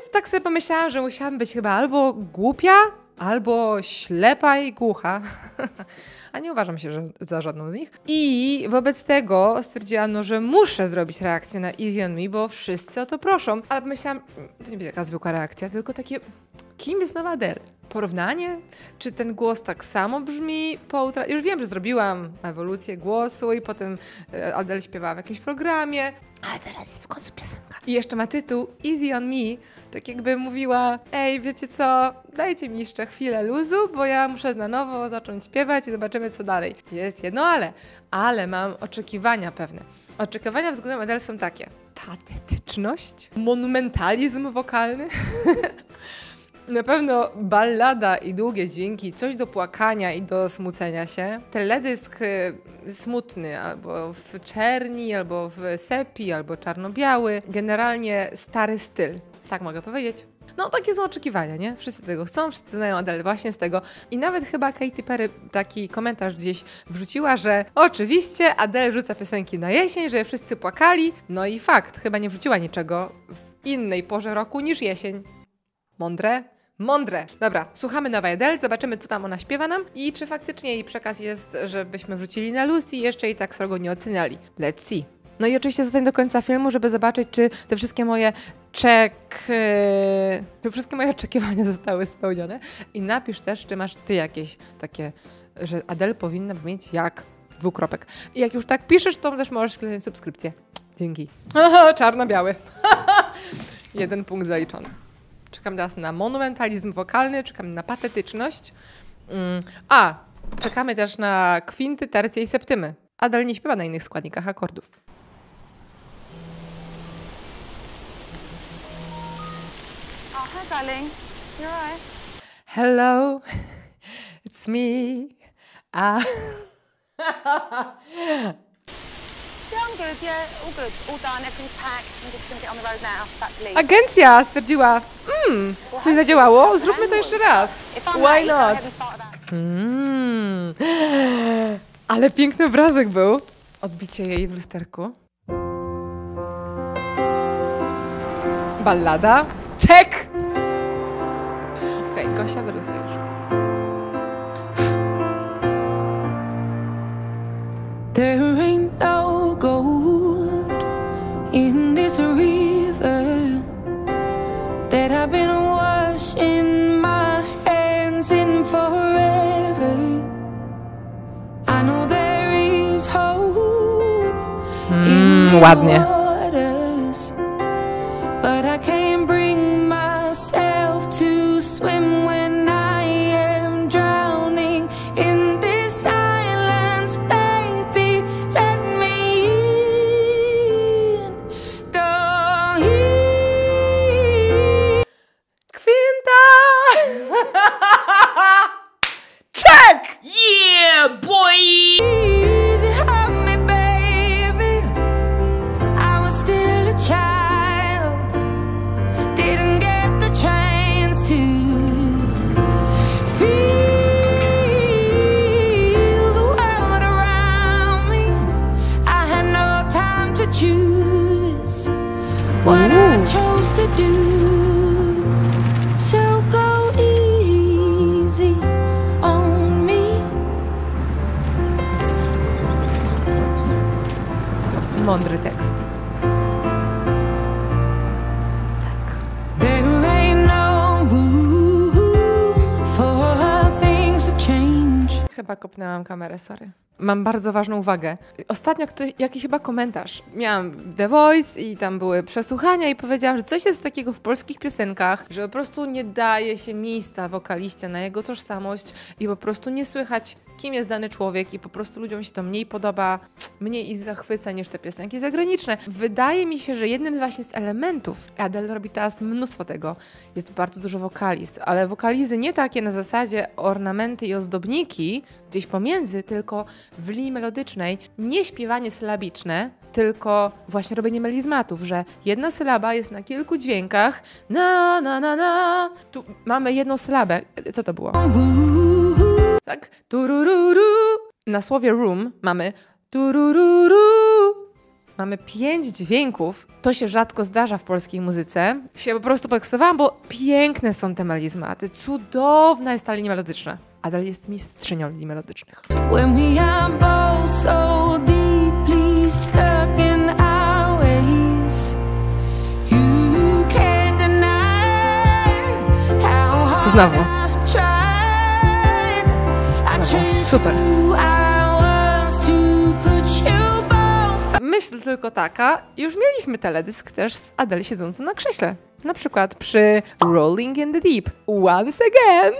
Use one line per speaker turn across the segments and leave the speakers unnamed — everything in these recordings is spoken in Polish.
więc tak sobie pomyślałam, że musiałam być chyba albo głupia, albo ślepa i głucha. A nie uważam się że za żadną z nich. I wobec tego stwierdziłam, no, że muszę zrobić reakcję na Easy on Me, bo wszyscy o to proszą. Ale pomyślałam, to nie będzie taka zwykła reakcja, tylko takie, kim jest nowa Adele? Porównanie? Czy ten głos tak samo brzmi po utra... Już wiem, że zrobiłam ewolucję głosu i potem e, Adele śpiewała w jakimś programie, ale teraz jest w końcu piosenka. I jeszcze ma tytuł Easy on Me, tak jakby mówiła, ej, wiecie co, dajcie mi jeszcze chwilę luzu, bo ja muszę na nowo zacząć śpiewać i zobaczymy, co dalej. Jest jedno ale, ale mam oczekiwania pewne. Oczekiwania względem Adele są takie. Patetyczność, monumentalizm wokalny, na pewno ballada i długie dźwięki, coś do płakania i do smucenia się. Teledysk y, smutny, albo w czerni, albo w sepi, albo czarno-biały. Generalnie stary styl, tak mogę powiedzieć. No, takie są oczekiwania, nie? Wszyscy tego chcą, wszyscy znają Adele właśnie z tego. I nawet chyba Katy Perry taki komentarz gdzieś wrzuciła, że oczywiście Adele rzuca piosenki na jesień, że wszyscy płakali. No i fakt, chyba nie wrzuciła niczego w innej porze roku niż jesień. Mądre? Mądre. Dobra, słuchamy nowej Adele, zobaczymy, co tam ona śpiewa nam i czy faktycznie jej przekaz jest, żebyśmy wrzucili na Lucy jeszcze i tak srogo nie oceniali. Let's see. No i oczywiście zostań do końca filmu, żeby zobaczyć, czy te wszystkie moje czek... czy wszystkie moje oczekiwania zostały spełnione. I napisz też, czy masz ty jakieś takie, że Adele powinna brzmieć jak dwukropek. I jak już tak piszesz, to też możesz kliknąć subskrypcję. Dzięki. Czarno-biały. Jeden punkt zaliczony. Czekam teraz na monumentalizm wokalny, czekam na patetyczność. Mm. A, czekamy też na kwinty, tercje i septymy. Adel nie śpiewa na innych składnikach akordów.
Oh, hi, darling. You alright?
Hello, it's me. Ah.
Yeah, I'm good. Yeah, all good. All done. Everything's packed. I'm just gonna get on the road now. Back to.
Agencja stwierdziła, hmm, coś zadziałało, zróbmy to jeszcze raz.
If I'm
Why
late, go
not?
ahead and start that.
Mm. Ale piękny obrazek był. Odbicie jej w lusterku. Ballada. Czek! Okej, Gosia wyluzuj już.
There ain't no this river that I've been washing my hands in forever. I know there is hope in the
ładnie.
What I chose to do. So go easy on me.
Mądry tekst. Tak.
There ain't no room for things to change.
Chyba kopnęłam kamerę, sorry. Mam bardzo ważną uwagę. Ostatnio ktoś, jakiś chyba komentarz. Miałam The Voice i tam były przesłuchania i powiedziałam, że coś jest takiego w polskich piosenkach, że po prostu nie daje się miejsca wokaliście na jego tożsamość i po prostu nie słychać, kim jest dany człowiek i po prostu ludziom się to mniej podoba, mniej ich zachwyca niż te piosenki zagraniczne. Wydaje mi się, że jednym właśnie z elementów, Adele robi teraz mnóstwo tego, jest bardzo dużo wokaliz, ale wokalizy nie takie na zasadzie ornamenty i ozdobniki, gdzieś pomiędzy, tylko w linii melodycznej, nie śpiewanie sylabiczne, tylko właśnie robienie melizmatów, że jedna sylaba jest na kilku dźwiękach, na, na, na, na. Tu mamy jedną sylabę. Co to było? Tak? Turururu. Na słowie room mamy turururu. mamy pięć dźwięków, to się rzadko zdarza w polskiej muzyce, się po prostu podekscytowałam, bo piękne są te melizmaty, cudowna jest ta linia melodyczna. Adele jest mistrzynią linii melodycznych.
When we
Znowu. Znowu. Super. Myśl tylko taka, już mieliśmy teledysk też z Adele siedzącą na krześle. Na przykład przy Rolling in the Deep. Once again!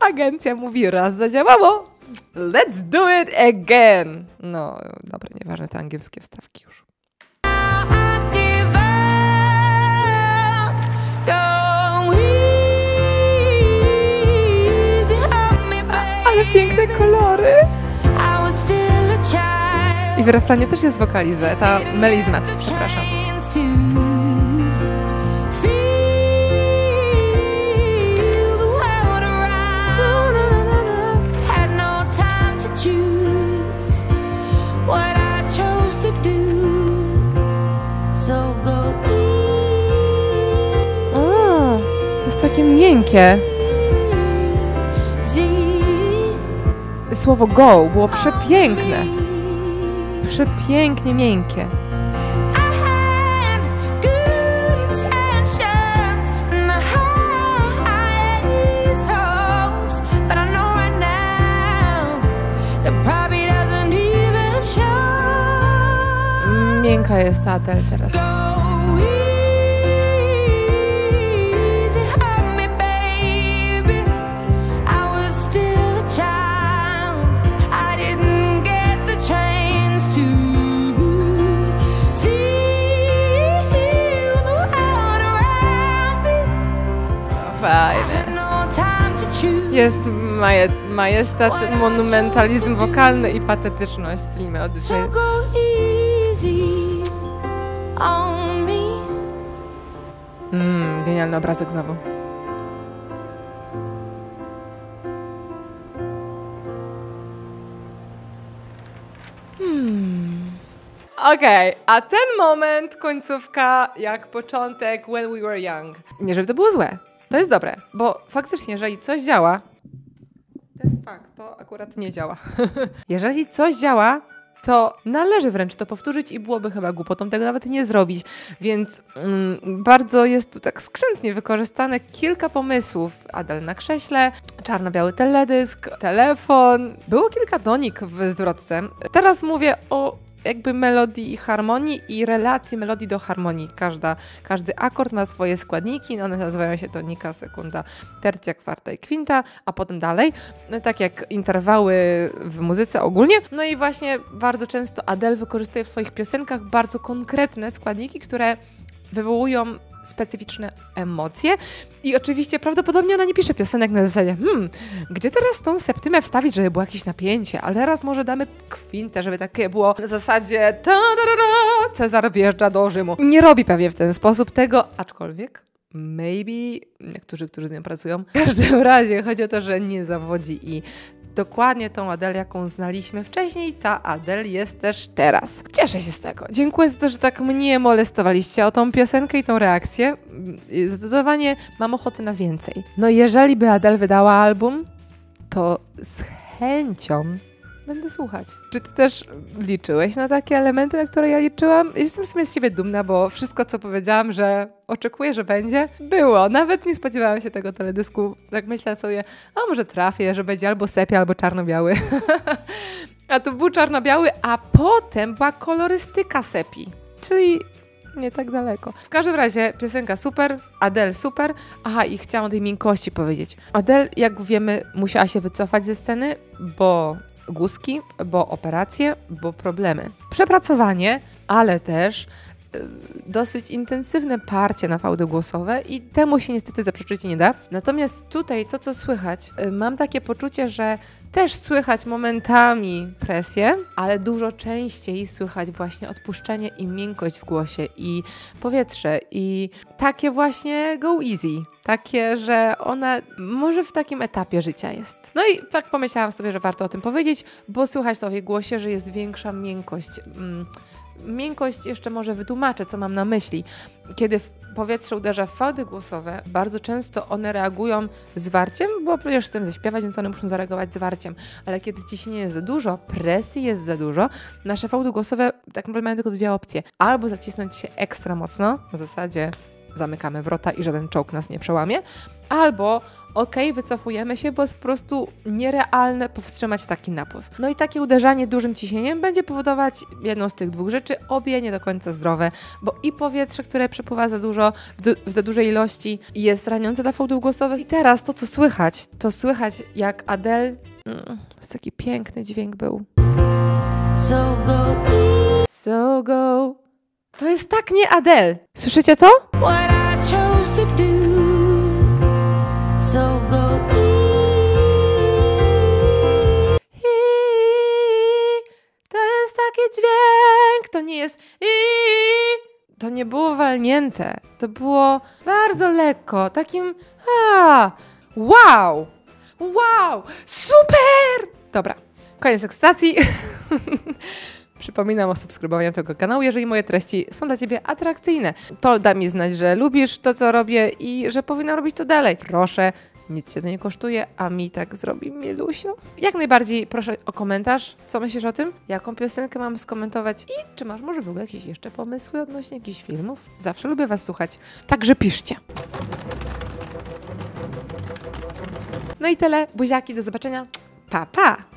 Agencja mówi raz zadziałało. Let's do it again! No, dobra, nieważne te angielskie wstawki już. Piękne kolory!
I a
w refrenie też jest wokalizę, ta melizmat, przepraszam. O, to jest takie miękkie. Słowo go było przepiękne. Przepięknie miękkie.
I had good intentions
Fajne.
Had no.
Jest maje, majestat, monumentalizm wokalny i patetyczność melodycznej.
So go easy on me.
Mm, genialny obrazek znowu. Hmm. Okej, a ten moment, końcówka, jak początek When We Were Young. Nie, żeby to było złe. To jest dobre, bo faktycznie, jeżeli coś działa, de facto akurat nie działa. jeżeli coś działa, to należy wręcz to powtórzyć i byłoby chyba głupotą tego nawet nie zrobić. Więc mm, bardzo jest tu tak skrzętnie wykorzystane kilka pomysłów. Adel na krześle, czarno-biały teledysk, telefon. Było kilka donik w zwrotce. Teraz mówię o jakby melodii i harmonii i relacji melodii do harmonii. Każda, każdy akord ma swoje składniki, one nazywają się tonika, sekunda, tercja, kwarta i kwinta, a potem dalej, no, tak jak interwały w muzyce ogólnie. No i właśnie bardzo często Adele wykorzystuje w swoich piosenkach bardzo konkretne składniki, które wywołują specyficzne emocje i oczywiście prawdopodobnie ona nie pisze piosenek na zasadzie hmm, gdzie teraz tą septymę wstawić, żeby było jakieś napięcie, ale teraz może damy kwintę, żeby takie było na zasadzie ta, da, da, da, Cezar wjeżdża do Rzymu. Nie robi pewnie w ten sposób tego, aczkolwiek maybe niektórzy, którzy z nią pracują. W każdym razie chodzi o to, że nie zawodzi i dokładnie tą Adele, jaką znaliśmy wcześniej, ta Adele jest też teraz. Cieszę się z tego. Dziękuję za to, że tak mnie molestowaliście o tą piosenkę i tą reakcję. Zdecydowanie mam ochotę na więcej. No jeżeli by Adele wydała album, to z chęcią będę słuchać. Czy ty też liczyłeś na takie elementy, na które ja liczyłam? Jestem w sumie z ciebie dumna, bo wszystko, co powiedziałam, że oczekuję, że będzie, było. Nawet nie spodziewałam się tego teledysku. Tak myślę sobie, a może trafię, że będzie albo sepia, albo czarno-biały. a to był czarno-biały, a potem była kolorystyka sepi. Czyli nie tak daleko. W każdym razie piosenka super, Adele super. Aha, i chciałam o tej miękkości powiedzieć. Adele, jak wiemy, musiała się wycofać ze sceny, bo guzki, bo operacje, bo problemy. Przepracowanie, ale też dosyć intensywne parcie na fałdy głosowe i temu się niestety zaprzeczyć nie da. Natomiast tutaj to, co słychać, y, mam takie poczucie, że też słychać momentami presję, ale dużo częściej słychać właśnie odpuszczenie i miękkość w głosie i powietrze i takie właśnie go easy. Takie, że ona może w takim etapie życia jest. No i tak pomyślałam sobie, że warto o tym powiedzieć, bo słychać to w jej głosie, że jest większa miękkość. Mm, miękkość jeszcze może wytłumaczę, co mam na myśli. Kiedy w powietrze uderza w fałdy głosowe, bardzo często one reagują zwarciem, bo przecież chcemy zaśpiewać, więc one muszą zareagować zwarciem. Ale kiedy ciśnienie jest za dużo, presji jest za dużo, nasze fałdy głosowe tak naprawdę mają tylko dwie opcje. Albo zacisnąć się ekstra mocno, w zasadzie zamykamy wrota i żaden czołg nas nie przełamie, albo okej, wycofujemy się, bo jest po prostu nierealne powstrzymać taki napływ. No i takie uderzanie dużym ciśnieniem będzie powodować jedną z tych dwóch rzeczy, obie nie do końca zdrowe, bo i powietrze, które przepływa za dużo, w, du- w za dużej ilości jest raniące dla fałdów głosowych. I teraz to, co słychać, to słychać jak Adele, mm, to jest taki piękny dźwięk był.
So go.
So go. To jest tak nie Adele. Słyszycie to?
What I chose to do. So go easy.
I, to jest taki dźwięk, to nie jest i. To nie było walnięte. To było bardzo lekko, takim a, wow, wow, super! Dobra, koniec ekstacji. Przypominam o subskrybowaniu tego kanału, jeżeli moje treści są dla Ciebie atrakcyjne. To da mi znać, że lubisz to, co robię i że powinnam robić to dalej. Proszę, nic Cię to nie kosztuje, a mi tak zrobi Mielusio. Jak najbardziej proszę o komentarz, co myślisz o tym, jaką piosenkę mam skomentować i czy masz może w ogóle jakieś jeszcze pomysły odnośnie jakichś filmów? Zawsze lubię Was słuchać, także piszcie. No i tyle, buziaki, do zobaczenia, pa pa!